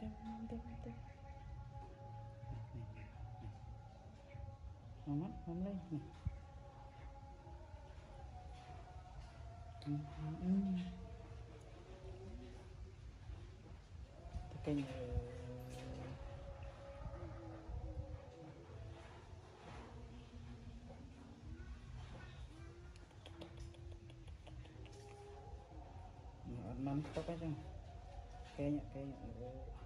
Tem, tem, tem. Này, kênh này. Ngon lắm, lên. Ừ, ừ. Cái kênh cây Mantap cây Kayaknya kayaknya.